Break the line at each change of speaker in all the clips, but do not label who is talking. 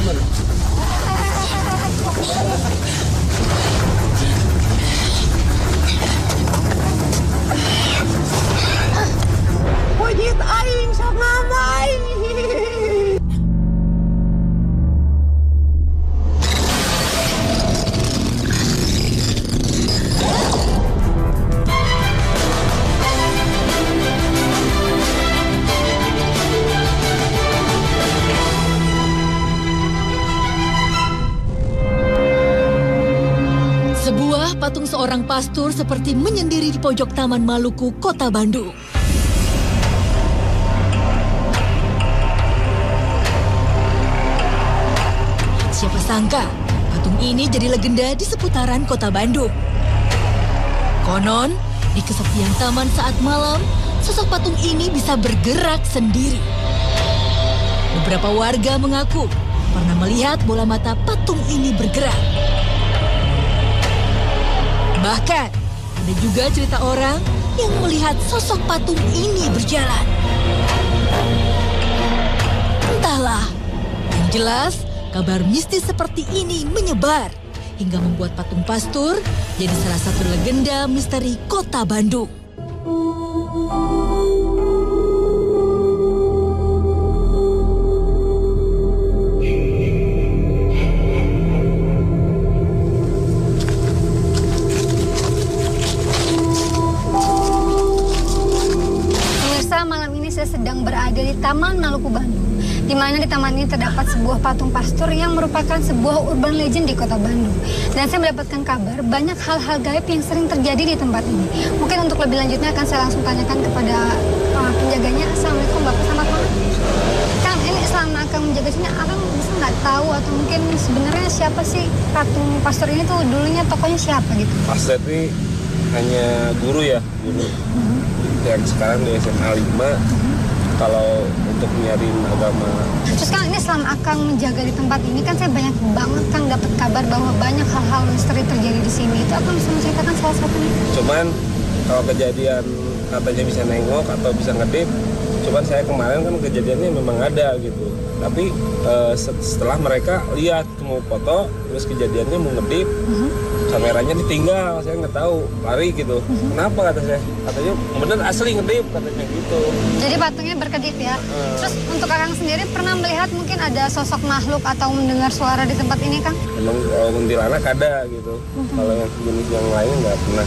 Pujit aing sok ngamai.
Patung seorang pastor seperti menyendiri di pojok Taman Maluku, Kota Bandung. Siapa sangka patung ini jadi legenda di seputaran Kota Bandung. Konon, di kesepian taman saat malam, sosok patung ini bisa bergerak sendiri. Beberapa warga mengaku pernah melihat bola mata patung ini bergerak. Bahkan, ada juga cerita orang yang melihat sosok patung ini berjalan. Entahlah, yang jelas kabar mistis seperti ini menyebar hingga membuat patung pastur jadi salah satu legenda misteri kota Bandung.
Mana di taman ini terdapat sebuah patung pastur yang merupakan sebuah urban legend di kota Bandung. Dan saya mendapatkan kabar banyak hal-hal gaib yang sering terjadi di tempat ini. Mungkin untuk lebih lanjutnya akan saya langsung tanyakan kepada uh, penjaganya. Assalamualaikum Bapak, selamat malam. Kang, ini selama Akang menjaga sini, Akang bisa nggak tahu atau mungkin sebenarnya siapa sih patung pastur ini tuh dulunya tokonya siapa gitu?
Pastor ini hanya guru ya, guru. Yang sekarang di SMA 5. Kalau untuk nyarin agama
Terus Kang, ini selama Akang menjaga di tempat ini kan saya banyak banget Kang dapat kabar bahwa banyak hal-hal misteri terjadi di sini. Itu Akang bisa menceritakan salah satunya?
Cuman kalau kejadian katanya bisa nengok atau bisa ngedip, cuman saya kemarin kan kejadiannya memang ada gitu. Tapi set- setelah mereka lihat mau foto, terus kejadiannya mau ngedip, kameranya ditinggal, saya nggak tahu, lari gitu. Kenapa kata saya? Katanya bener asli ngedip katanya gitu.
Jadi patungnya berkedip ya. Terus untuk Akang sendiri pernah melihat mungkin ada sosok makhluk atau mendengar suara di tempat ini Kang?
Emang kalau kuntilanak ada gitu. Kalau yang jenis yang lain nggak pernah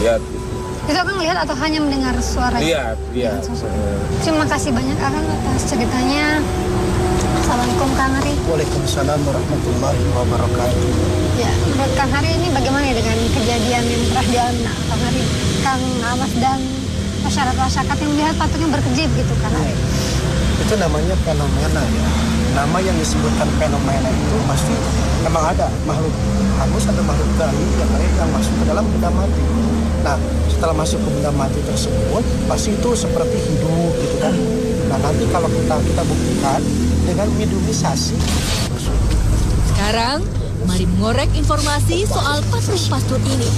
lihat. Gitu.
Itu Akang lihat atau hanya mendengar suara?
Lihat, lihat. Eh,
Terima kasih banyak Akang atas ceritanya. Assalamualaikum Kang Hari.
Waalaikumsalam warahmatullahi wabarakatuh.
Ya, menurut Kang Hari ini bagaimana ya dengan kejadian yang pernah dialami nah, Kang Hari, Kang Amas dan masyarakat-masyarakat yang melihat patungnya berkejip gitu Kang Hari?
Itu namanya fenomena ya. Nama yang disebutkan fenomena itu pasti memang ada makhluk halus atau makhluk gaib yang yang masuk ke dalam benda mati. Nah, setelah masuk ke benda mati tersebut, pasti itu seperti hidup gitu kan. Nah, nanti kalau kita kita buktikan dengan mediumisasi
Sekarang, mari mengorek informasi soal patung pastur ini.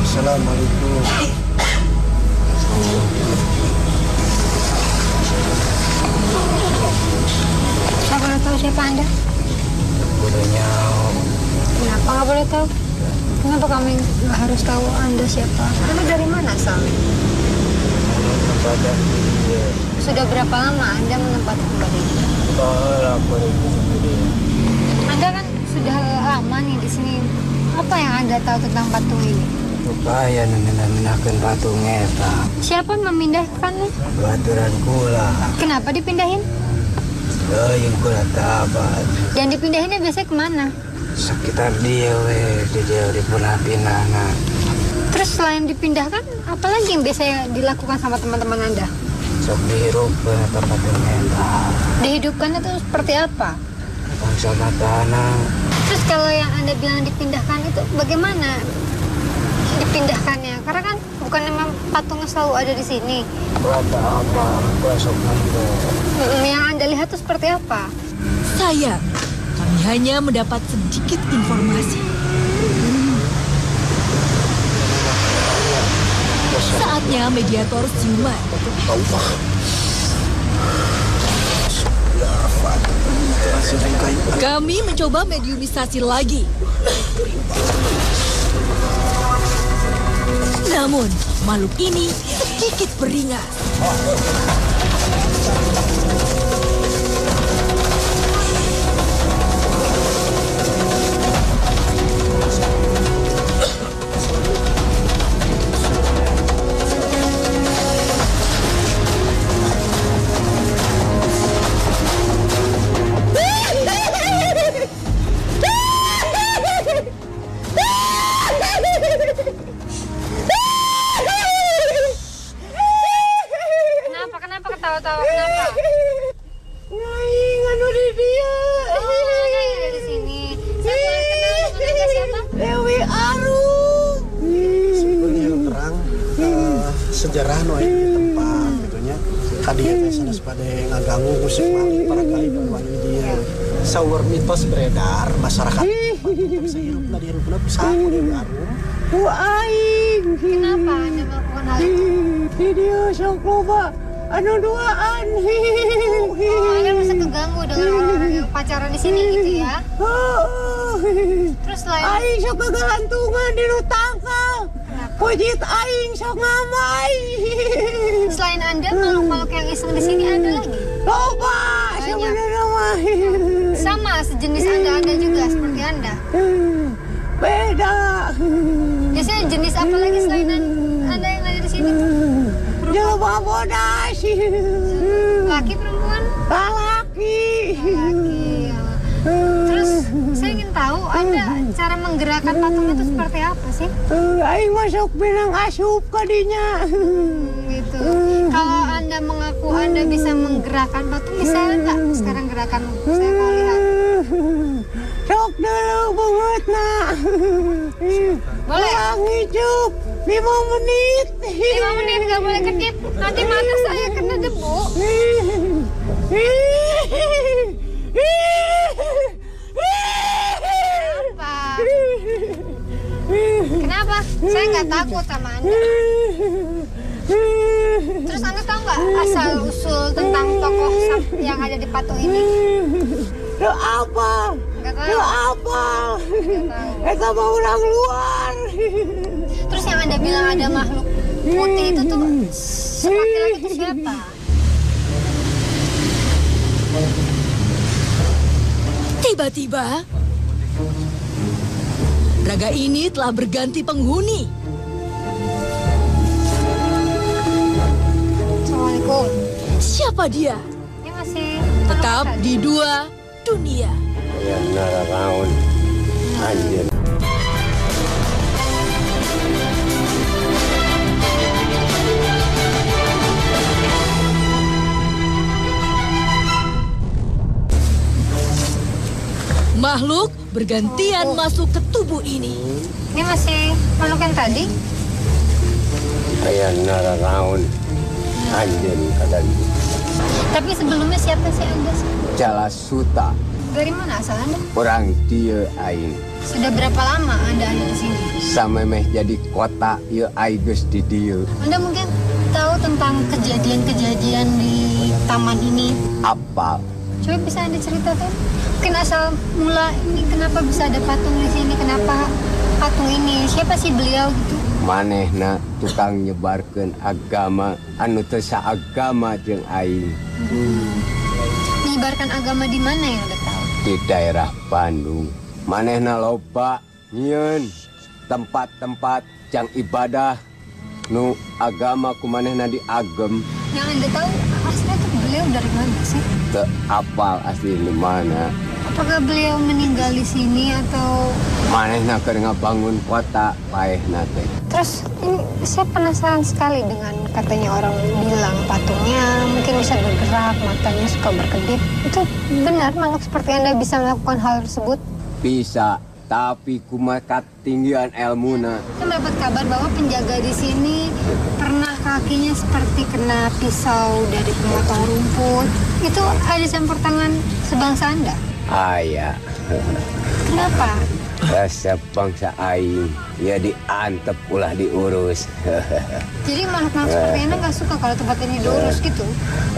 Assalamualaikum.
Saya boleh tahu siapa Anda?
Bodohnya
Kenapa nggak boleh tahu? Kenapa kami nggak harus tahu Anda siapa? Anda dari mana
kepada dia
Sudah berapa lama Anda menempati tempat ini?
bahwa itu sendiri.
Anda kan sudah lama nih di sini. Apa yang Anda tahu tentang patung ini?
Supaya menakan patung eta,
Siapa yang memindahkan?
baturan kula,
Kenapa dipindahin?
yang kula tabat.
Yang dipindahinnya biasanya ke mana?
Sekitar dia we, di dia di pindah
Terus selain dipindahkan, apa lagi yang biasanya dilakukan sama teman-teman Anda?
Sok dihirup ke tempat eta.
Dihidupkan itu seperti apa?
Bangsa tanah,
Terus kalau yang Anda bilang dipindahkan itu bagaimana dipindahkannya? Karena kan bukan memang patungnya selalu ada di sini.
berapa apa,
Yang Anda lihat itu seperti apa?
Sayang, kami hanya mendapat sedikit informasi. Saatnya mediator siuman. Kami mencoba mediumisasi lagi. Namun, makhluk ini sedikit beringas.
Sejarah aya di tempat gitu nya. Kadieu teh sanes pada ngaganggu musik malik para kali keluar di dia. Saur mitos beredar masyarakat sehirupna dihirupna pisahan Dewi Arum.
Ku aing.
Kenapa Anda melakukan hal itu?
Di dia sok loba anu duaan.
Oh, Anda merasa keganggu dengan orang-orang yang pacaran di sini gitu ya? Terus selain
Aing sok kegelantungan di lutangka. Pujit aing sok ngamai.
selain Anda makhluk-makhluk yang iseng di sini ada lagi?
Loba sebenarnya mah.
Sama sejenis Anda ada juga seperti Anda.
Beda.
Biasanya jenis apa lagi selain Anda yang ada di sini?
Jelma bodas.
Laki perempuan?
Laki.
Cara menggerakkan patung itu seperti apa sih?
Eh, Aing masuk benang asup kadinya.
Gitu. Kalau Anda mengaku Anda bisa menggerakkan patung, bisa nggak sekarang gerakan saya mau lihat?
Sok dulu banget nak.
Boleh.
Orang hidup lima menit.
Lima menit nggak boleh kedip, nanti mata saya kena debu. Saya nggak takut sama Anda. Terus Anda tahu nggak asal usul tentang tokoh yang ada di patung ini?
Lo apa?
Nggak
Lo
tahu.
apa?
Tahu.
Eta mah orang luar.
Terus yang Anda bilang ada makhluk putih itu tuh laki-laki itu siapa?
Tiba-tiba, raga ini telah berganti penghuni.
Assalamualaikum.
Siapa dia?
Ini masih
Tetap di dua dunia.
Ya nararaun. Anjir.
Makhluk bergantian masuk ke tubuh ini.
Ini masih makhluk yang tadi?
Ya nararaun. Anjir kadang.
Tapi sebelumnya siapa sih Anda? sih?
Jalas suta.
Dari mana asal Anda?
Orang dia aing.
Sudah berapa lama Anda ada di sini?
Sama meh jadi kota ya aing geus di dieu.
Anda mungkin tahu tentang kejadian-kejadian di taman ini.
Apa?
Coba bisa Anda ceritakan? Mungkin asal mula ini kenapa bisa ada patung di sini? Kenapa patung ini? Siapa sih beliau gitu?
manehna tukang nyebarkan agama anu teu agama jeung aing
Menyebarkan agama di mana yang Anda tahu?
di daerah Bandung manehna loba nyieun tempat-tempat jang ibadah nu agama ku manehna diagem
Yang Anda tahu asli itu beliau dari mana sih?
Teu apal asli di mana
Apakah beliau meninggal di sini atau
manehna keur ngabangun kota paehna teh
Terus ini saya penasaran sekali dengan katanya orang bilang patungnya mungkin bisa bergerak, matanya suka berkedip. Itu benar makhluk seperti Anda bisa melakukan hal tersebut?
bisa tapi kumaha ketinggian ilmuna
Saya mendapat kabar bahwa penjaga di sini pernah kakinya seperti kena pisau dari pemotong rumput. Itu ada campur tangan sebangsa Anda.
aya
Kenapa?
Rasa bangsa aing ya diantep ulah diurus.
Jadi makhluk-makhluk seperti ini nggak suka kalau tempat ini diurus gitu.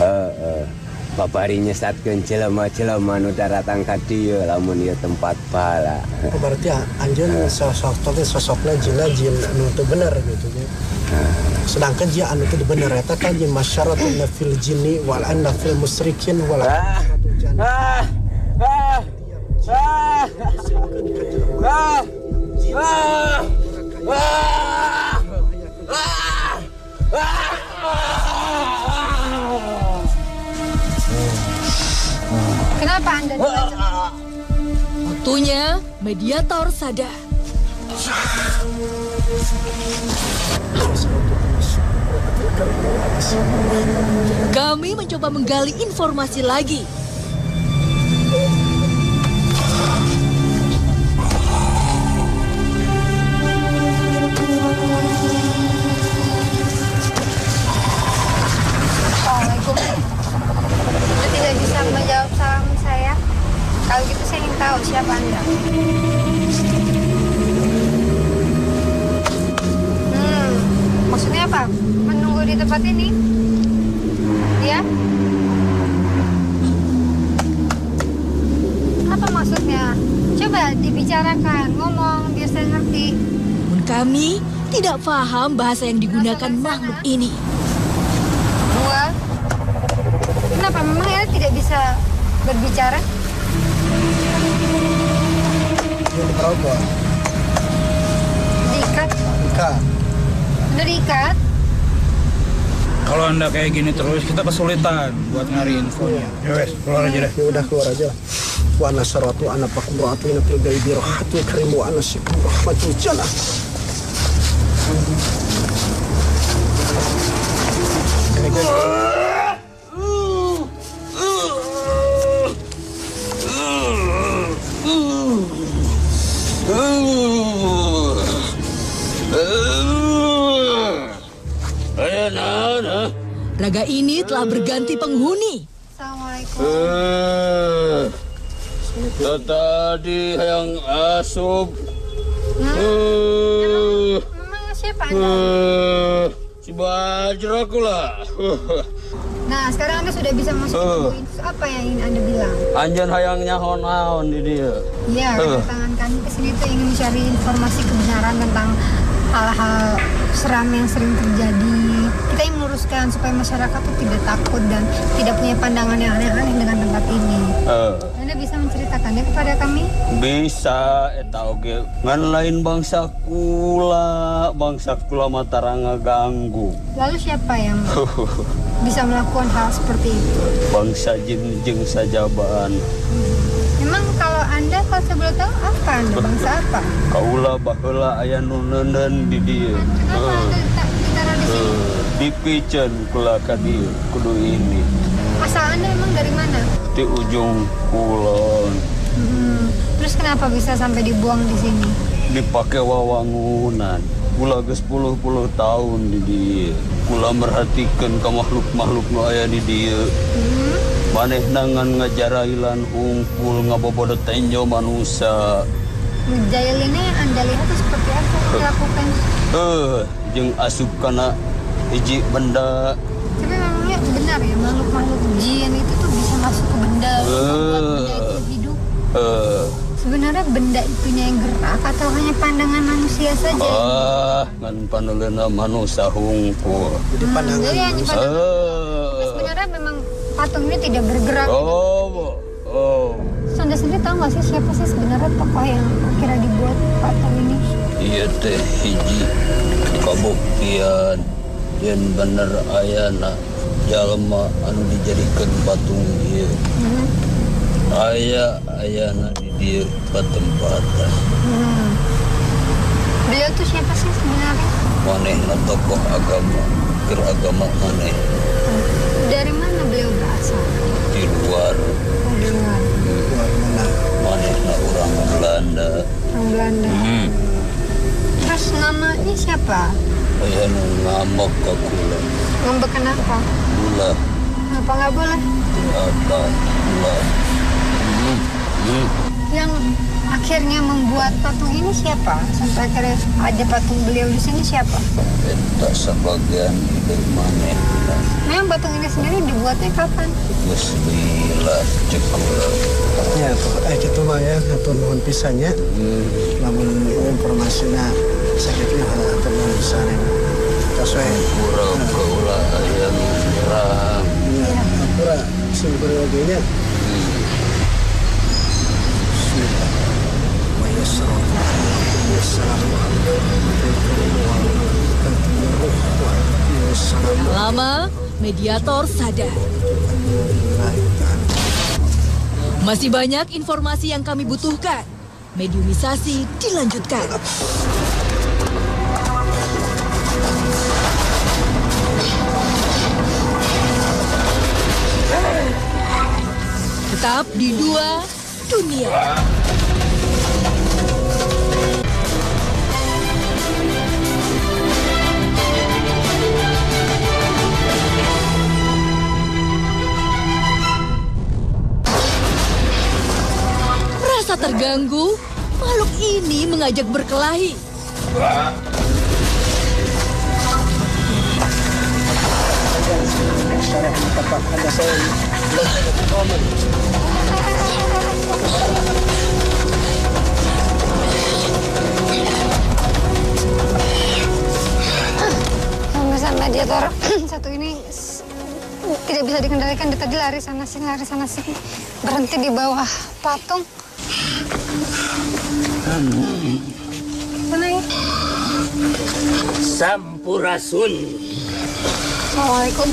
Heeh. Paparinya saat celama-celama nu datang ka dieu lamun ieu tempat pala.
Oh, berarti anjir sosok sosoknya jina jin anu teu bener gitu ya. Sedangkan jin anu teu bener eta kan jin masyaratun fil jinni wal anna fil musyrikin wal
Ah. Ah. Ah. Ah. Ah. Ah. Ah.
Kenapa anda diajak?
Waktunya mediator sadar. Kami mencoba menggali informasi lagi.
Tahu siapa anda. Hmm, maksudnya apa? Menunggu di tempat ini? Ya? Apa maksudnya? Coba dibicarakan, ngomong biar saya ngerti.
Namun kami tidak paham bahasa yang digunakan makhluk ini.
Dua. Kenapa? Memang Ella tidak bisa berbicara?
Yang diperokok.
Diikat?
Ika.
Anda diikat?
Kalau anda kayak gini terus kita kesulitan buat nyari infonya. Ya wes, keluar aja deh.
Ya udah keluar aja. Wa ana saratu ana pakumratu ina fil gaibi rahatu karimu wa ana jannah.
Ayo nah, nah.
Raga ini telah berganti penghuni.
Assalamualaikum.
Eh, tadi yang asup. Eh,
Memang siapa
si Bajraku lah.
Nah, sekarang Anda sudah bisa masuk ke tubuh itu. Apa yang ingin Anda bilang?
Anjan hayang nyahon-nahon di dia.
Ya,
Eh.
kedatangan kami ke sini tuh ingin mencari informasi kebenaran tentang hal-hal seram yang sering terjadi. Kita ingin meluruskan supaya masyarakat tuh tidak takut dan tidak punya pandangan yang aneh-aneh dengan tempat ini.
Eh,
Anda bisa menceritakannya kepada kami?
bisa eta oge ngan lain bangsa kula bangsa kula mataranga ganggu
Lalu siapa yang bisa melakukan hal seperti itu?
bangsa jin jeung sajabaan
Memang kalau Anda, kalau saya boleh tahu, apa Anda? Bangsa apa?
kaula baheula aya nu di dieu
dita- ditaruh di sini?
Eh, kula ka dieu kudu ini
Asal Anda memang dari mana?
di ujung kulon
Hmm, Terus kenapa bisa sampai dibuang di sini?
dipake wawangunan kula geus 10 puluh tahun di dieu kula merhatikan ke makhluk-makhluk nu aya di dieu
Hmm?
Maneh nangan ngajarailan hungkul ngabobodo tenjo manusia
Jailinnya yang Anda lihat itu seperti apa yang dilakukan?
eh jeung asup kana hiji benda
Tapi memangnya benar ya makhluk-makhluk jin itu tuh bisa masuk ke benda, membuat benda itu hidup.
eh
Sebenarnya benda itunya yang gerak atau hanya pandangan manusia saja?
ah ngan panulena manusia hungkul
Jadi
Hmm,
pandangan
jadi hanya
manusia.
pandangan. Tapi sebenarnya memang patung ini tidak bergerak.
oh oh
Terus Anda sendiri tahu nggak sih siapa sih sebenarnya tokoh yang kira dibuat patung ini?
iya teh hiji kabuktian yen bener ayana jalma anu dijadikan patung ieu
Hmm.
aya ayana di dieu patempatan
Hmm. Beliau tuh siapa sih sebenarnya?
manehna tokoh agama ker agama maneh
Dari beliau berasal?
Di luar
Oh, di luar.
manehna orang Belanda
Orang Belanda.
hmm.
Terus namanya siapa?
aya nu ngambek ka kula
Ngambek kenapa?
kula
Kenapa nggak boleh?
apa kula hmm. hmm.
Yang akhirnya membuat patung ini siapa? Sampai akhirnya ada patung beliau di sini siapa?
Eta sebagian dari mana
Memang patung ini sendiri dibuatnya kapan?
Lila cekula
Ya, tuh, eh gitu mah ya, atau mohon pisahnya. Namun informasinya sakitnya atau mohon pisahnya. Sesuai.
kurang kaula aya nu nyerang
Ya, apura sumber lagi-nya.
Lama, mediator sadar. Masih banyak informasi yang kami butuhkan. Mediumisasi dilanjutkan. Tetap di dua dunia. Rasa terganggu, makhluk ini mengajak berkelahi.
Kalau misalnya mediator satu ini tidak bisa dikendalikan, dia tadi lari sana sini, lari sana sini, berhenti di bawah patung. Mana ya?
Sampurasun.
Assalamualaikum.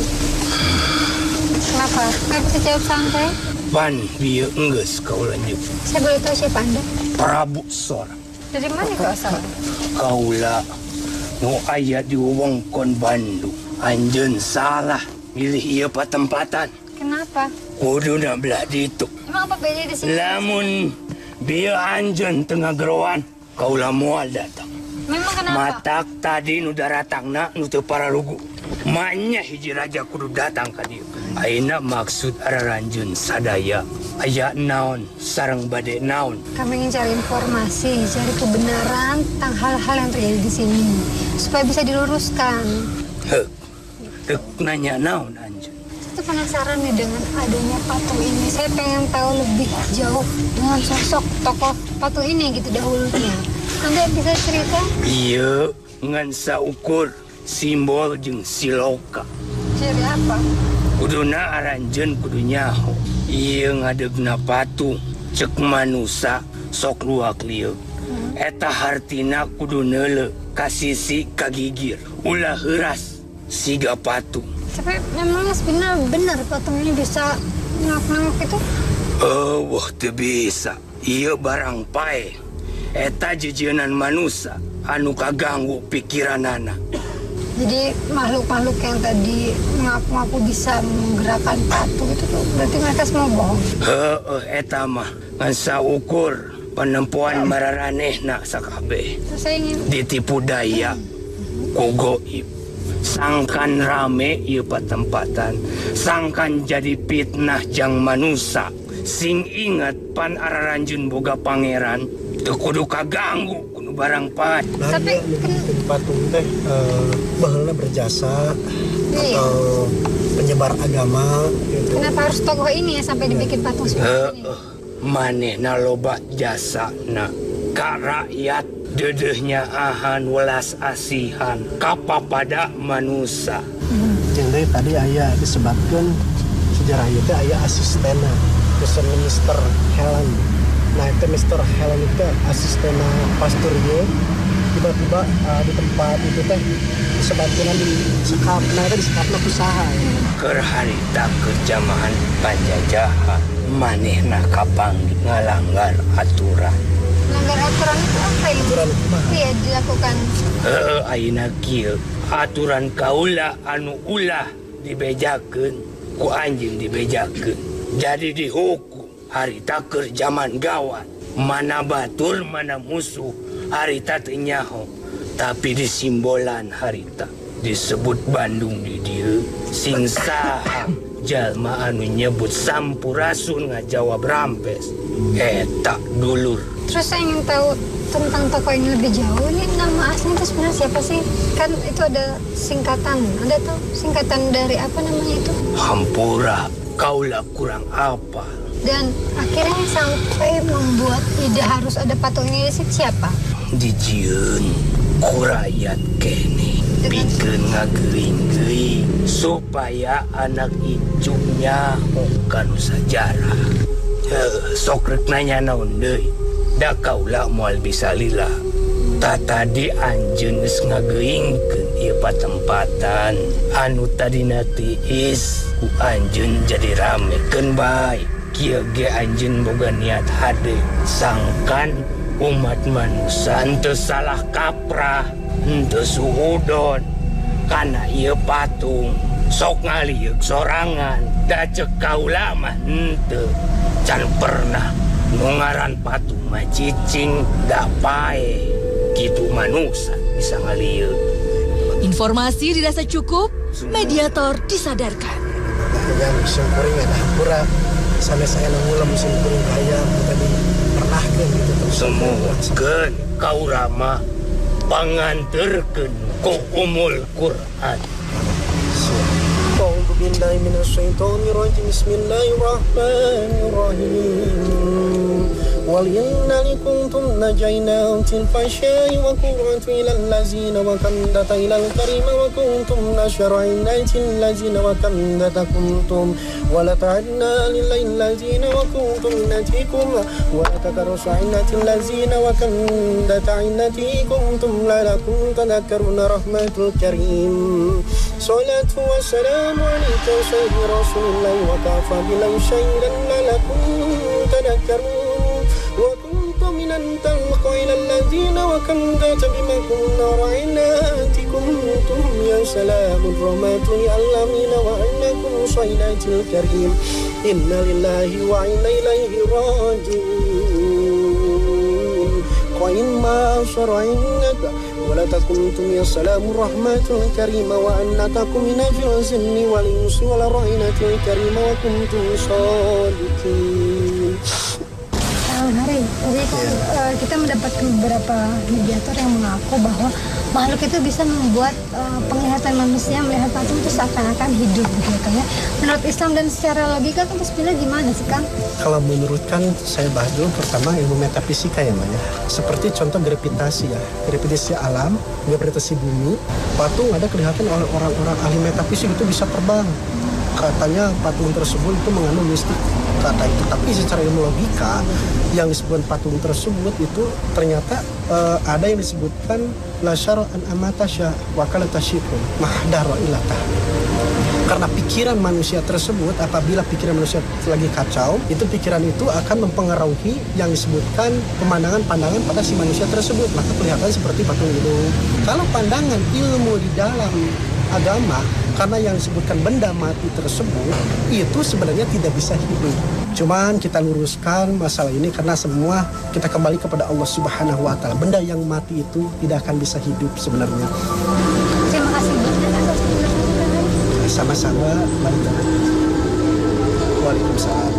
Kenapa? Nggak bisa jawab santai?
Pan bieu enggeus kau lanjut.
Saya boleh tahu siapa Anda?
Prabu Sora.
Dari mana kau asal?
Kaula nu aya di wewengkon Bandung. Anjeun salah milih ieu patempatan.
Kenapa?
Kuduna belah ditu.
Emang apa beda di sini?
Lamun bieu anjeun tengah gerowan, kaula moal datang.
Memang kenapa?
Matak tadi nu daratangna nu teu paralugu. Manya hiji raja kudu datang ka dieu. Aina maksud araranjeun sadaya. Aya naon sareng bade naon.
Kami ingin cari informasi, cari kebenaran tentang hal-hal yang terjadi di sini. Supaya bisa diluruskan.
Hek. Tek nanya naon anjeun.
Penasaran nih dengan adanya patung ini. Saya pengen tahu lebih jauh dengan sosok tokoh patung ini gitu dahulunya. Anda bisa cerita?
Ieu ngan saukur simbol jeung siloka.
Ciri apa?
Kuduna aranjeun kudu nyaho. Ieu ngadegna patung cek manusa sok luak lieu. Eta hartina kudu neule kasisi kagigir. Ulah heuras siga patung.
Tapi memangnya sebenarnya benar patung ini bisa nengok-nengok itu?
Oh, wah teu bisa. Ieu barang pae. Eta jejeunan manusia anu kaganggu pikiranana.
Jadi makhluk-makhluk yang tadi ngaku-ngaku bisa menggerakkan patung itu tuh berarti mereka semua bohong.
Heeh, eta mah ngan saukur penempuan mararanehna sakabeh.
Terus saya ingin
Ditipu daya ku goib. Sangkan rame ieu patempatan. Sangkan jadi fitnah jang manusa. Sing inget pan araranjun boga pangeran. Teu kudu kaganggu kudu barang pae.
Tapi
patung teh eh, baheula berjasa
Iya.
atau penyebar agama gitu.
kenapa harus tokoh ini ya sampai dibikin patung seperti ini?
Heeh, manehna loba jasa na ka rakyat dedehnya ahan welas asihan kapapada manusia.
Jeung deui tadi aya disebutkan sejarah itu aya asistena Mr. Helen. Nah itu Mr. Helen itu asistena pastor dia tiba-tiba eh, di tempat itu teh disebutkan di sekap nah itu di sekapna usaha ya.
Keur harita kerjamahan panjajahan manehna kapanggih ngalanggar aturan.
melanggar aturan itu apa ya?
Aturan kumaha?
Iya dilakukan.
Heeh, ayeuna kieu aturan kaula anu ulah dibejakeun ku anjing dibejakeun. Jadi dihukum harita keur zaman gawat. Mana batur mana musuh harita teu nyaho. Tapi disimbolan harita disebut Bandung di dieu sing saham. Jalma anu nyebut sampurasun ngajawab rampes. Etak dulur
Terus saya ingin tahu tentang tokoh ini lebih jauh. Ini nama aslinya itu sebenarnya siapa sih? Kan itu ada singkatan. Ada tuh singkatan dari apa namanya itu?
Hampura, kaulah kurang apa?
Dan akhirnya sampai membuat ide harus ada patung ini di siapa?
Dijieun kurayat kene bikin ngagering-gering supaya anak icunya bukan sejarah. Eh, sok rek nanya naon deui. Da kaula mual bisa lila Tak tadi anjeun geus ngageuingkeun ieu patempatan. Anu tadina tiis ku anjeun jadi rame ken baik ge anjeun boga niat hade sangkan umat manusia ente salah kaprah ente suhudon. Karena ia patung sok ngaliuk sorangan. Dacek kaula mah ente can pernah Mengaran patu macicing dapai gitu manusia bisa ngalir.
informasi dirasa cukup mediator disadarkan.
Yang sungkuring ada pura. Sampai saya nanggulam sungkuring kaya tadi pernah kan gitu
semuakan kau rama panganterkan kau umul Quran.
بالله من الشيطان الرجيم. بسم الله الرحمن الرحيم. ولئن كنتم نجينا في الفحشاء وكنت إلى الذين وكندت إلى الكريم وكنتم نشر عينات الذين وكندت كنتم ولتعدنا للذين وكنتم نتيكم ولتكرس عينات الذين وكندت عينتي كنتم لكم تذكرون رحمة الكريم. صلاة والسلام عليك سيد رسول الله وكفى بالله شهيدا لكم تذكرون. وكنت من أن تلقى إلى الذين وكنت بما كنا رعينات كنتم يا سلام الرمات الأمين وأنكم صينات الكريم. إن لله وإنا إليه راجعون. وإما شرعينك ولا تكنتم يا سلام الرحمة الكريمة وأنتكم من في الزن والإنس والرعينة الكريمة وكنتم صادقين
Bang Hari, tadi kan eh, kita mendapatkan beberapa mediator yang mengaku bahwa makhluk itu bisa membuat eh, penglihatan manusia melihat patung itu seakan-akan hidup gitu ya. Menurut Islam dan secara logika kan sebenarnya gimana sih Kang?
Kalau menurut kan saya bahas dulu pertama ilmu metafisika ya Mbak ya. Seperti contoh gravitasi ya. Gravitasi alam, gravitasi bumi. Patung ada kelihatan oleh orang-orang ahli metafisik itu bisa terbang. Katanya patung tersebut itu mengandung mistik kata itu. Tapi secara ilmu logika yang disebut patung tersebut itu ternyata eh, ada yang disebutkan lasyar an amatasya wakalatasyikum mahdaro ilatah karena pikiran manusia tersebut apabila pikiran manusia lagi kacau itu pikiran itu akan mempengaruhi yang disebutkan pemandangan-pandangan pada si manusia tersebut. Maka kelihatan seperti patung itu. Kalau pandangan ilmu di dalam agama karena yang disebutkan benda mati tersebut itu sebenarnya tidak bisa hidup. Cuman kita luruskan masalah ini karena semua kita kembali kepada Allah Subhanahu wa taala. Benda yang mati itu tidak akan bisa hidup sebenarnya.
Terima kasih
sama-sama Mari kita- Waalaikumsalam